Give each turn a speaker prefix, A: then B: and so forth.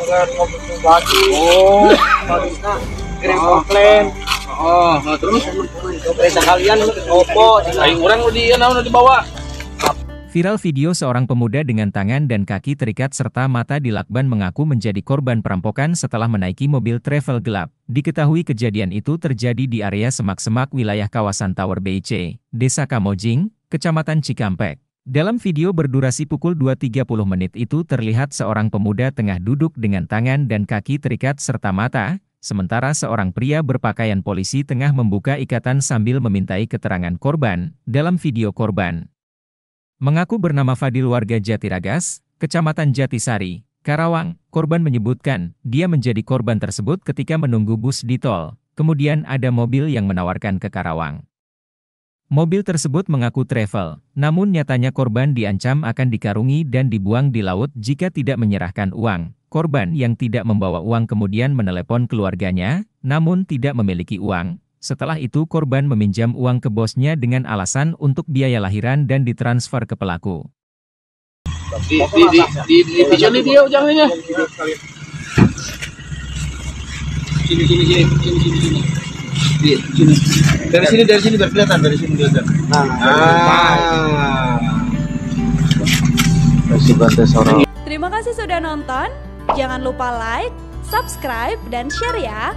A: Oh,
B: bagusnya kirim
A: Oh.
B: komplain
A: oh, nah, terus
B: kalian opo
A: aing orang lu di naon dibawa.
C: Viral video seorang pemuda dengan tangan dan kaki terikat serta mata dilakban mengaku menjadi korban perampokan setelah menaiki mobil travel gelap. Diketahui kejadian itu terjadi di area semak-semak wilayah kawasan Tower BC, Desa Kamojing, Kecamatan Cikampek. Dalam video berdurasi pukul 2.30 menit itu terlihat seorang pemuda tengah duduk dengan tangan dan kaki terikat serta mata, sementara seorang pria berpakaian polisi tengah membuka ikatan sambil memintai keterangan korban. Dalam video korban, Mengaku bernama Fadil warga Jatiragas, Kecamatan Jatisari, Karawang, korban menyebutkan dia menjadi korban tersebut ketika menunggu bus di tol. Kemudian ada mobil yang menawarkan ke Karawang. Mobil tersebut mengaku travel, namun nyatanya korban diancam akan dikarungi dan dibuang di laut jika tidak menyerahkan uang. Korban yang tidak membawa uang kemudian menelepon keluarganya, namun tidak memiliki uang. Setelah itu korban meminjam uang ke bosnya dengan alasan untuk biaya lahiran dan ditransfer ke pelaku.
A: Di di di di. Di sini. Dari sini dari sini biar kelihatan dari sini kelihatan.
B: nah
A: Ah.
B: masih bantu seorang
D: Terima kasih sudah nonton. Jangan lupa like, subscribe, dan share ya.